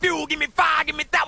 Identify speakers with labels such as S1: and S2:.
S1: fuel, give me fire, give me that